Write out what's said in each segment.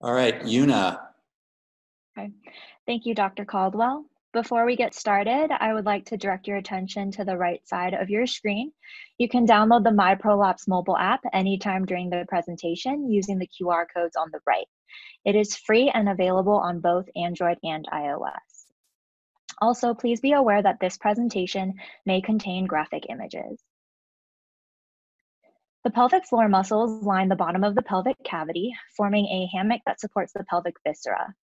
All right, Yuna. Okay. Thank you, Dr. Caldwell. Before we get started, I would like to direct your attention to the right side of your screen. You can download the My MyProlapse mobile app anytime during the presentation using the QR codes on the right. It is free and available on both Android and iOS. Also, please be aware that this presentation may contain graphic images. The pelvic floor muscles line the bottom of the pelvic cavity, forming a hammock that supports the pelvic viscera.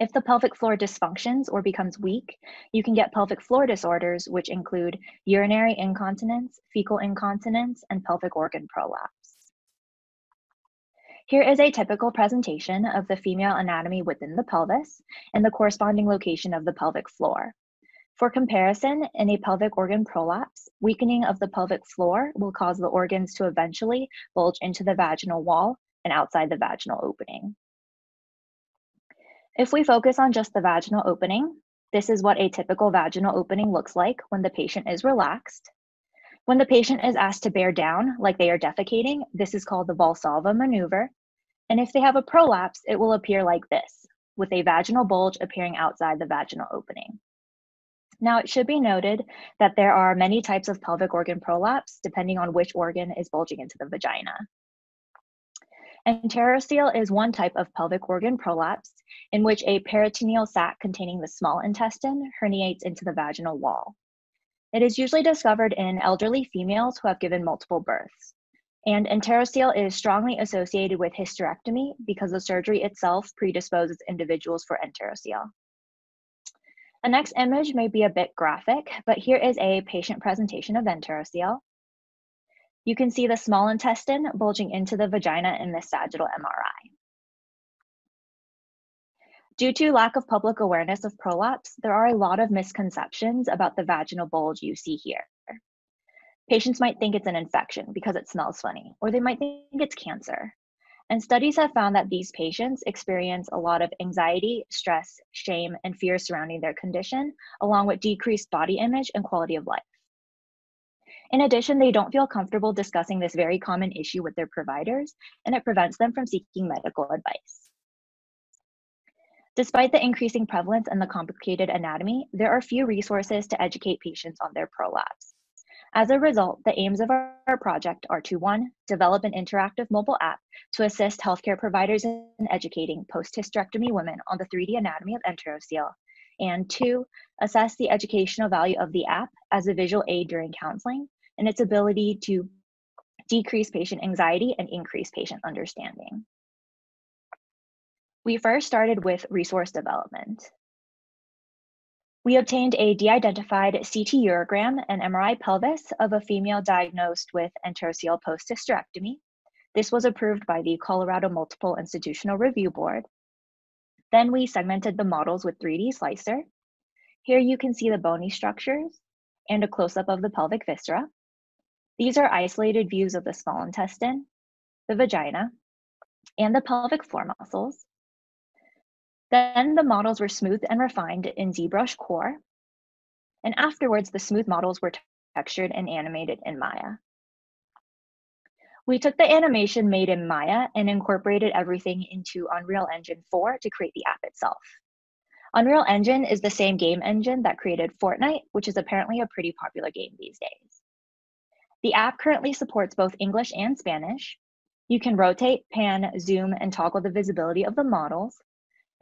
If the pelvic floor dysfunctions or becomes weak, you can get pelvic floor disorders, which include urinary incontinence, fecal incontinence, and pelvic organ prolapse. Here is a typical presentation of the female anatomy within the pelvis and the corresponding location of the pelvic floor. For comparison, in a pelvic organ prolapse, weakening of the pelvic floor will cause the organs to eventually bulge into the vaginal wall and outside the vaginal opening. If we focus on just the vaginal opening, this is what a typical vaginal opening looks like when the patient is relaxed. When the patient is asked to bear down like they are defecating, this is called the Valsalva maneuver. And if they have a prolapse, it will appear like this, with a vaginal bulge appearing outside the vaginal opening. Now, it should be noted that there are many types of pelvic organ prolapse depending on which organ is bulging into the vagina. Enterocele is one type of pelvic organ prolapse in which a peritoneal sac containing the small intestine herniates into the vaginal wall. It is usually discovered in elderly females who have given multiple births. And enterocele is strongly associated with hysterectomy because the surgery itself predisposes individuals for enterocele. The next image may be a bit graphic, but here is a patient presentation of enterocele. You can see the small intestine bulging into the vagina in this sagittal MRI. Due to lack of public awareness of prolapse, there are a lot of misconceptions about the vaginal bulge you see here. Patients might think it's an infection because it smells funny, or they might think it's cancer. And studies have found that these patients experience a lot of anxiety, stress, shame, and fear surrounding their condition, along with decreased body image and quality of life. In addition, they don't feel comfortable discussing this very common issue with their providers, and it prevents them from seeking medical advice. Despite the increasing prevalence and the complicated anatomy, there are few resources to educate patients on their prolapse. As a result, the aims of our, project are to one, develop an interactive mobile app to assist healthcare providers in educating post-hysterectomy women on the 3D anatomy of enterocele, and two, assess the educational value of the app as a visual aid during counseling and its ability to decrease patient anxiety and increase patient understanding. We first started with resource development. We obtained a de-identified CT urogram and MRI pelvis of a female diagnosed with enterocele post-hysterectomy. This was approved by the Colorado Multiple Institutional Review Board. Then we segmented the models with 3D slicer. Here you can see the bony structures and a close-up of the pelvic viscera. These are isolated views of the small intestine, the vagina, and the pelvic floor muscles. Then the models were smoothed and refined in ZBrush Core. And afterwards, the smooth models were textured and animated in Maya. We took the animation made in Maya and incorporated everything into Unreal Engine 4 to create the app itself. Unreal Engine is the same game engine that created Fortnite, which is apparently a pretty popular game these days. The app currently supports both English and Spanish. You can rotate, pan, zoom, and toggle the visibility of the models.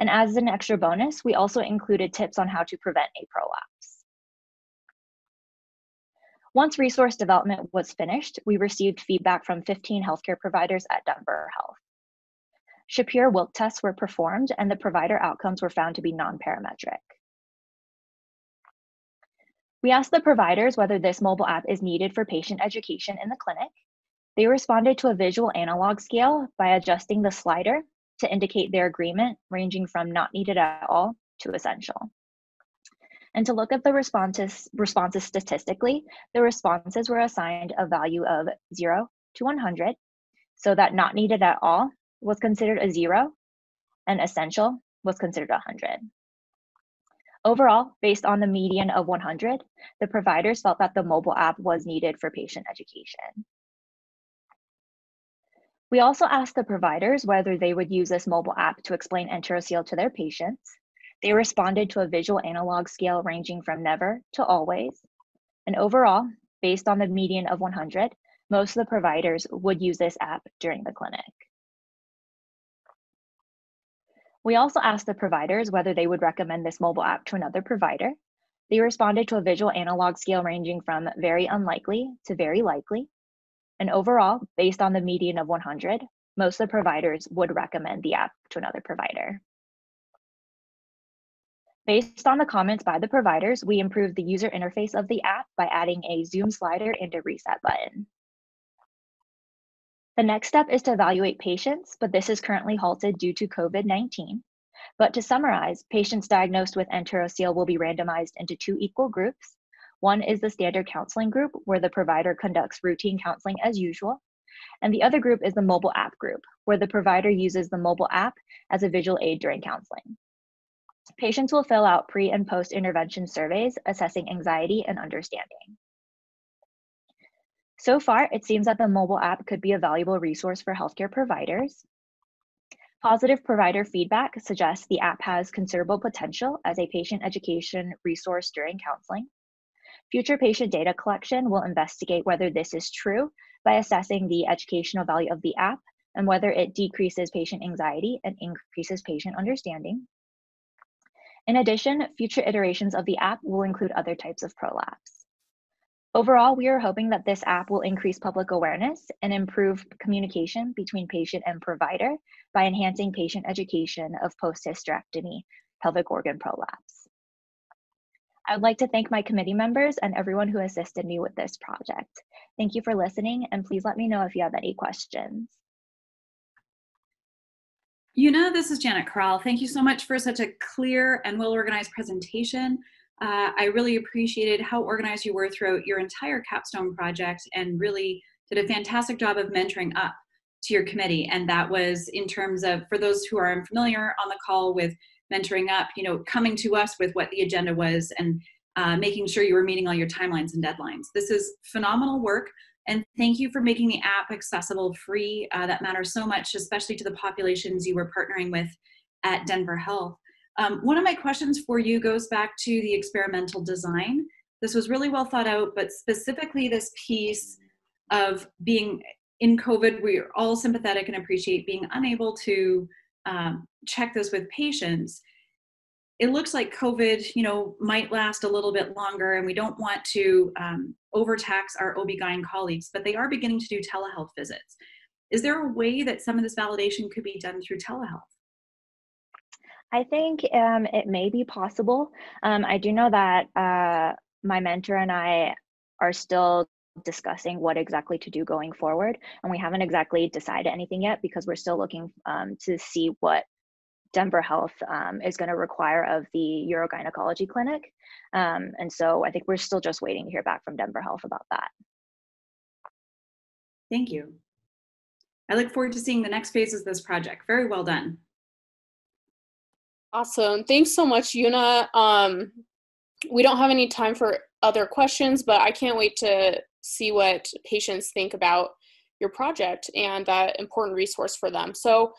And as an extra bonus, we also included tips on how to prevent a prolapse. Once resource development was finished, we received feedback from 15 healthcare providers at Denver Health. Shapiro-Wilk tests were performed and the provider outcomes were found to be non-parametric. We asked the providers whether this mobile app is needed for patient education in the clinic. They responded to a visual analog scale by adjusting the slider to indicate their agreement, ranging from not needed at all to essential. And to look at the responses, responses statistically, the responses were assigned a value of 0 to 100, so that not needed at all was considered a 0, and essential was considered 100. Overall, based on the median of 100, the providers felt that the mobile app was needed for patient education. We also asked the providers whether they would use this mobile app to explain enterocele to their patients. They responded to a visual analog scale ranging from never to always. And overall, based on the median of 100, most of the providers would use this app during the clinic. We also asked the providers whether they would recommend this mobile app to another provider. They responded to a visual analog scale ranging from very unlikely to very likely. And overall, based on the median of 100, most of the providers would recommend the app to another provider. Based on the comments by the providers, we improved the user interface of the app by adding a zoom slider and a reset button. The next step is to evaluate patients, but this is currently halted due to COVID-19. But to summarize, patients diagnosed with enterocele will be randomized into two equal groups. One is the standard counseling group, where the provider conducts routine counseling as usual. And the other group is the mobile app group, where the provider uses the mobile app as a visual aid during counseling. Patients will fill out pre and post intervention surveys assessing anxiety and understanding. So far, it seems that the mobile app could be a valuable resource for healthcare providers. Positive provider feedback suggests the app has considerable potential as a patient education resource during counseling. Future patient data collection will investigate whether this is true by assessing the educational value of the app and whether it decreases patient anxiety and increases patient understanding. In addition, future iterations of the app will include other types of prolapse. Overall, we are hoping that this app will increase public awareness and improve communication between patient and provider by enhancing patient education of post-hysterectomy pelvic organ prolapse. I would like to thank my committee members and everyone who assisted me with this project. Thank you for listening and please let me know if you have any questions. Yuna, this is Janet Corral. Thank you so much for such a clear and well-organized presentation. Uh, I really appreciated how organized you were throughout your entire capstone project and really did a fantastic job of mentoring up to your committee. And that was in terms of, for those who are unfamiliar on the call with mentoring up, you know, coming to us with what the agenda was and uh, making sure you were meeting all your timelines and deadlines. This is phenomenal work. And thank you for making the app accessible, free. Uh, that matters so much, especially to the populations you were partnering with at Denver Health. Um, one of my questions for you goes back to the experimental design. This was really well thought out, but specifically this piece of being in COVID, we're all sympathetic and appreciate being unable to um, check this with patients. It looks like COVID, you know, might last a little bit longer, and we don't want to um, overtax our OB-GYN colleagues, but they are beginning to do telehealth visits. Is there a way that some of this validation could be done through telehealth? I think um, it may be possible. Um, I do know that uh, my mentor and I are still discussing what exactly to do going forward, and we haven't exactly decided anything yet because we're still looking um, to see what Denver Health um, is going to require of the urogynecology clinic. Um, and so I think we're still just waiting to hear back from Denver Health about that. Thank you. I look forward to seeing the next phases of this project. Very well done. Awesome. Thanks so much, Yuna. Um, we don't have any time for other questions, but I can't wait to see what patients think about your project and that important resource for them. So